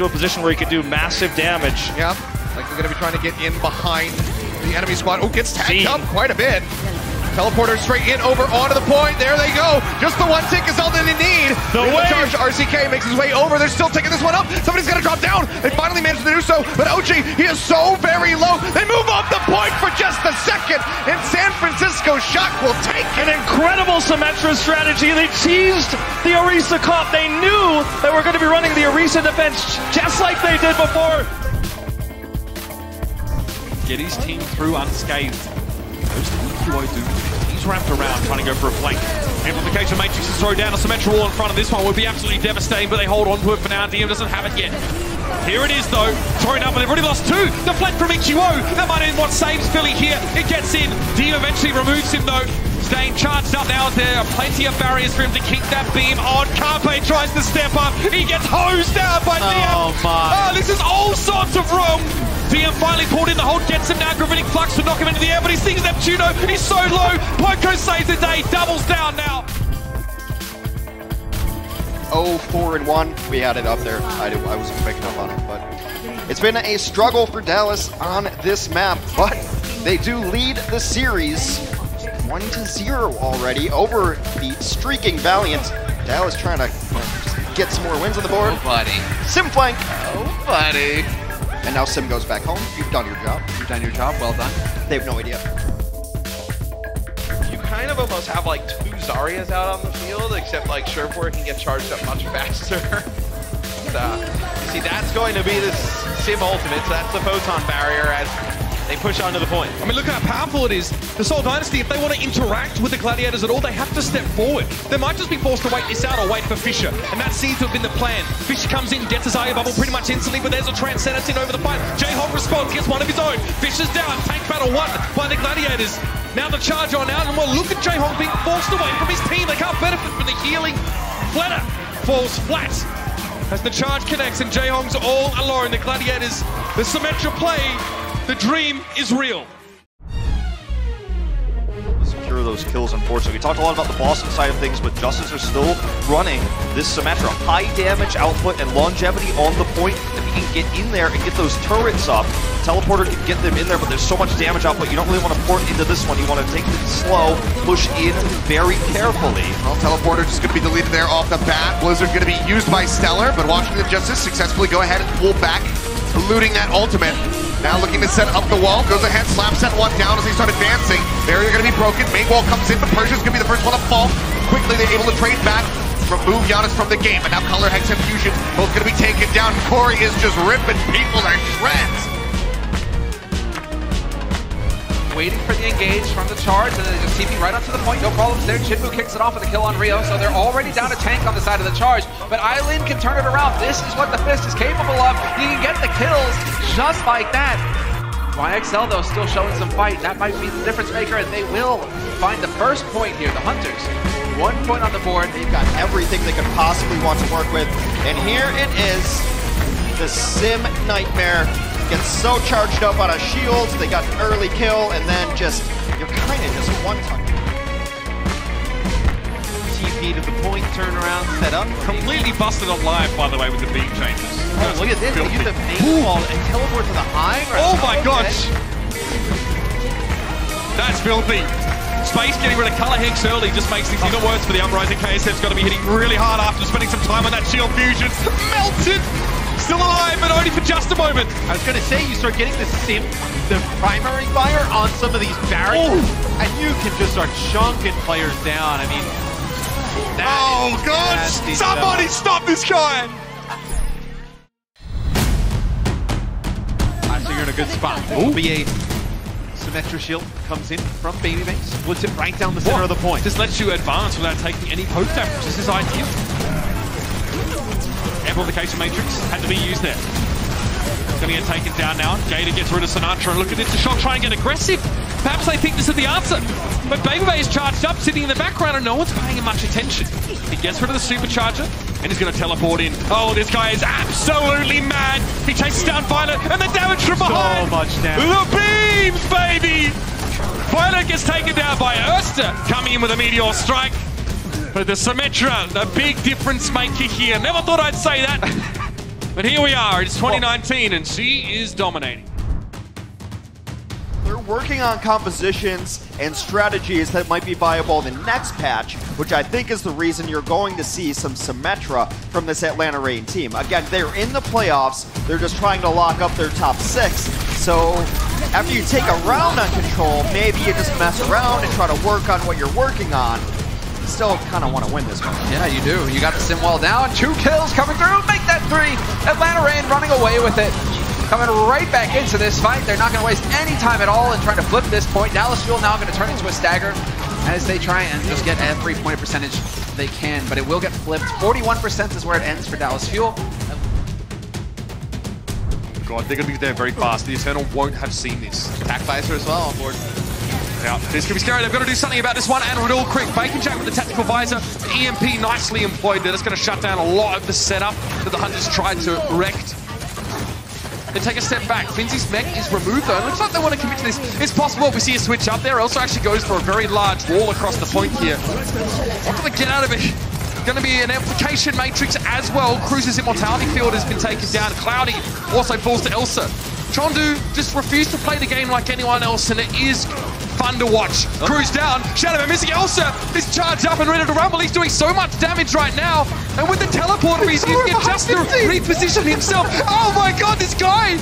into a position where he could do massive damage. Yeah, like they're going to be trying to get in behind the enemy squad. Oh, gets tagged See. up quite a bit. Teleporter straight in, over onto the point. There they go. Just the one tick is all that they need. The With wave. charge, RCK makes his way over. They're still taking this one up. Somebody's going to drop down. They finally managed to do so. But Ochi, he is so very low. They move up the point for just a second. And San Francisco Shock will take An incredible Symmetra strategy. They teased the Orisa comp. They knew they were going to be running the Orisa defense just like they did before. get his team through unscathed. Those EQO do. He's wrapped around trying to go for a flank. Amplification Matrix is thrown down a symmetrical wall in front of this one would be absolutely devastating, but they hold on to it for now. DM doesn't have it yet. Here it is though, thrown up, and they've already lost two. The Deflect from Ichiwo. That might have been what saves Philly here. It gets in. DM eventually removes him though. Staying charged up now as there are plenty of barriers for him to keep that beam on. Carpe tries to step up. He gets hosed down by DM. Oh, my. Oh, this is all sorts of wrong. DM finally pulled in the hold, gets him now. Gravitic Flux to knock him into the air, but he sees Neptuno. He's so low. Poco saves the day, doubles down now. Oh, four and one. We had it up there. I, did, I wasn't picking up on it, but it's been a struggle for Dallas on this map. But they do lead the series, one to zero already over the streaking Valiant. Dallas trying to uh, get some more wins on the board. Oh, buddy. Sim flank, Oh, buddy. And now Sim goes back home. You've done your job. You've done your job. Well done. They have no idea. You kind of almost have like two Zaryas out on the field, except like Sherport can get charged up much faster. Uh, see, that's going to be the Sim Ultimate, so that's the Photon Barrier as they push onto the point. I mean, look how powerful it is. The Seoul Dynasty, if they want to interact with the Gladiators at all, they have to step forward. They might just be forced to wait this out or wait for Fissure. And that seems to have been the plan. Fissure comes in, gets his Aya bubble pretty much instantly, but there's a Transcendence in over the fight. J-Hawk responds, gets one of his own. Fissure's down. Tank battle won by the Gladiators. Now the charge on out, and well, look at J-Hawk being forced away from his team. They can't benefit from the healing. Flatter falls flat as the charge connects and J-Hong's all alone. The Gladiators, the Symmetra play, the dream is real. secure those kills, unfortunately. We talked a lot about the Boston side of things, but Justice are still running this Symmetra. High damage output and longevity on the point. If you can get in there and get those turrets up, Teleporter can get them in there, but there's so much damage output, you don't really want to port into this one. You want to take it slow, push in very carefully. Well, Teleporter just going to be deleted there off the bat. Blizzard going to be used by Stellar, but Washington Justice successfully go ahead and pull back, eluding that ultimate. Now looking to set up the wall, goes ahead, slaps that one down as they start advancing. Barrier going to be broken, main wall comes in, but Persia's going to be the first one to fall. Quickly they're able to trade back, remove Giannis from the game, and now Colourhex and Fusion both going to be taken down. Corey is just ripping people to shreds. Waiting for the engage from the charge, and they just TP right up to the point. No problems there. JinMu kicks it off with a kill on Rio, so they're already down a tank on the side of the charge. But Eileen can turn it around. This is what the Fist is capable of. He can get the kills just like that. YXL, though, still showing some fight. That might be the difference maker, and they will find the first point here. The Hunters, one point on the board. They've got everything they could possibly want to work with. And here it is. The Sim Nightmare gets so charged up on a shield. They got an early kill, and then just, you're kind of just one touch. TP to the point, turn around, set up. Completely busted on live, by the way, with the beam changes. Oh, look at this. They Filthy. use the main wall and teleport to the high ground. Oh my Okay. gosh! That's filthy. Space getting rid of Colourhex early just makes things even worse for the Uprising. KSF's got to be hitting really hard after spending some time on that shield fusion. Melted! Still alive, but only for just a moment. I was gonna say you start getting the sim, the primary fire on some of these barriers, and you can just start chunking players down. I mean, Oh god! Somebody stuff. stop this guy! Ah, so you're in a good spot. Ooh. BA Symmetra shield comes in from Babybay, puts it right down the center of the point. Just lets you advance without taking any poke damage. This is ideal. Amplification Matrix had to be used there. It's going to get taken down now. Gator gets rid of Sinatraa. And Look at this. The shock try and get aggressive. Perhaps they think this is the answer. But Babybay is charged up, sitting in the background, and no one's paying him much attention. He gets rid of the supercharger, and he's going to teleport in. Oh, this guy is absolutely mad. He chases down Violet, and the damage from behind. So much damage. The beams, baby! Violet gets taken down by Erster, coming in with a meteor strike. But the Symmetra, the big difference maker here. Never thought I'd say that. But here we are. It's 2019, and she is dominating. They're working on compositions and strategies that might be viable in the next patch, which I think is the reason you're going to see some Symmetra from this Atlanta Reign team. Again, they're in the playoffs, they're just trying to lock up their top six, so after you take a round on control, maybe you just mess around and try to work on what you're working on. You still kind of want to win this one. Yeah, you do. You got the sim wall down. Two kills coming through. Make that three. Atlanta Reign running away with it. Coming right back into this fight. They're not going to waste any time at all in trying to flip this point. Dallas Fuel now going to turn into a stagger as they try and just get every point percentage they can. But it will get flipped. 41% is where it ends for Dallas Fuel. God, they're going to be there very fast. The Eternal won't have seen this. Attack Visor as well on board. Yeah, this could be scary. They've got to do something about this one. And real quick, Baconjack with the tactical visor. EMP nicely employed there. That's going to shut down a lot of the setup that the Hunters tried to erect. They take a step back. Finzy's mech is removed though. Looks like they want to commit to this. It's possible we see a switch up there. Also actually goes for a very large wall across the point here. What do they get out of it? Going to be an Amplification Matrix as well. Cruiser's immortality field has been taken down. Cloudy also falls to Elsa. Chengdu just refused to play the game like anyone else, and it is fun to watch. Kruise down, Shadowman missing Elsa is charged up and ready to rumble. He's doing so much damage right now, and with the teleporter, he's using it just to reposition himself. Oh my god, this guy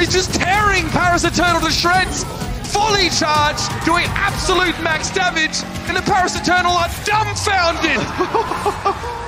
is just tearing Paris Eternal to shreds. Fully charged, doing absolute max damage, and the Paris Eternal are dumbfounded.